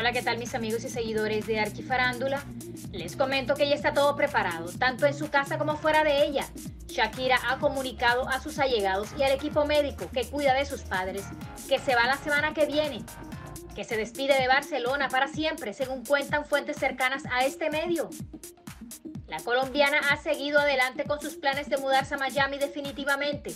Hola, ¿qué tal mis amigos y seguidores de Archifarándula? Les comento que ya está todo preparado, tanto en su casa como fuera de ella. Shakira ha comunicado a sus allegados y al equipo médico que cuida de sus padres que se va la semana que viene, que se despide de Barcelona para siempre, según cuentan fuentes cercanas a este medio. La colombiana ha seguido adelante con sus planes de mudarse a Miami definitivamente,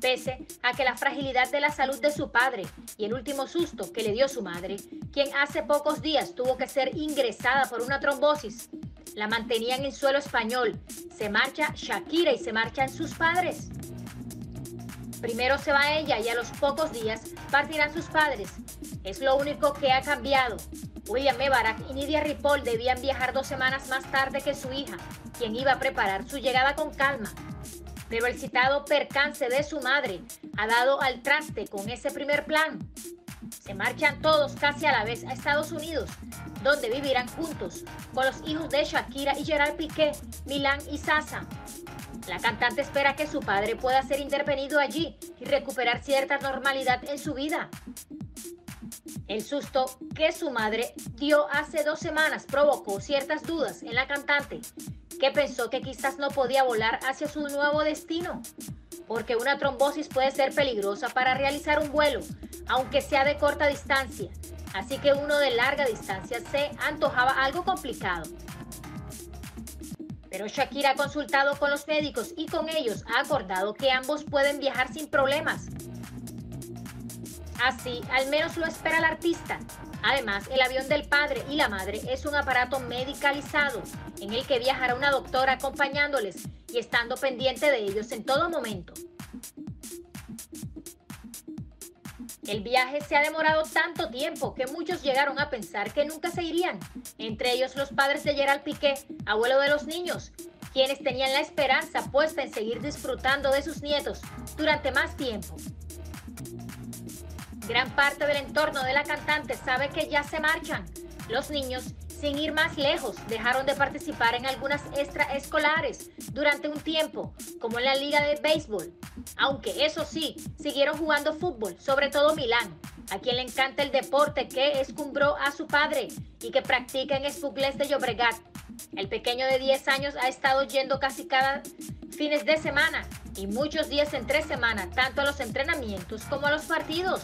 pese a que la fragilidad de la salud de su padre y el último susto que le dio su madre, quien hace pocos días tuvo que ser ingresada por una trombosis, la mantenían en suelo español. Se marcha Shakira y se marchan sus padres. Primero se va ella y a los pocos días partirán sus padres. Es lo único que ha cambiado. William Mebarak y Nidia Ripoll debían viajar dos semanas más tarde que su hija, quien iba a preparar su llegada con calma. Pero el citado percance de su madre ha dado al traste con ese primer plan. Se marchan todos casi a la vez a Estados Unidos, donde vivirán juntos con los hijos de Shakira y Gerard Piqué, Milán y Sasa. La cantante espera que su padre pueda ser intervenido allí y recuperar cierta normalidad en su vida. El susto que su madre dio hace dos semanas provocó ciertas dudas en la cantante, que pensó que quizás no podía volar hacia su nuevo destino, porque una trombosis puede ser peligrosa para realizar un vuelo, aunque sea de corta distancia, así que uno de larga distancia se antojaba algo complicado. Pero Shakira ha consultado con los médicos y con ellos ha acordado que ambos pueden viajar sin problemas. Así, al menos lo espera el artista. Además, el avión del padre y la madre es un aparato medicalizado en el que viajará una doctora acompañándoles y estando pendiente de ellos en todo momento. El viaje se ha demorado tanto tiempo que muchos llegaron a pensar que nunca se irían, entre ellos los padres de Gerald Piqué, abuelo de los niños, quienes tenían la esperanza puesta en seguir disfrutando de sus nietos durante más tiempo. Gran parte del entorno de la cantante sabe que ya se marchan. Los niños, sin ir más lejos, dejaron de participar en algunas extraescolares durante un tiempo, como en la liga de béisbol. Aunque eso sí, siguieron jugando fútbol, sobre todo Milán, a quien le encanta el deporte que escumbró a su padre y que practica en Espugles de Llobregat. El pequeño de 10 años ha estado yendo casi cada fines de semana y muchos días entre semana, tanto a los entrenamientos como a los partidos.